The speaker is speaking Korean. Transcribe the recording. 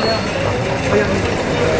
고양이. 고양이.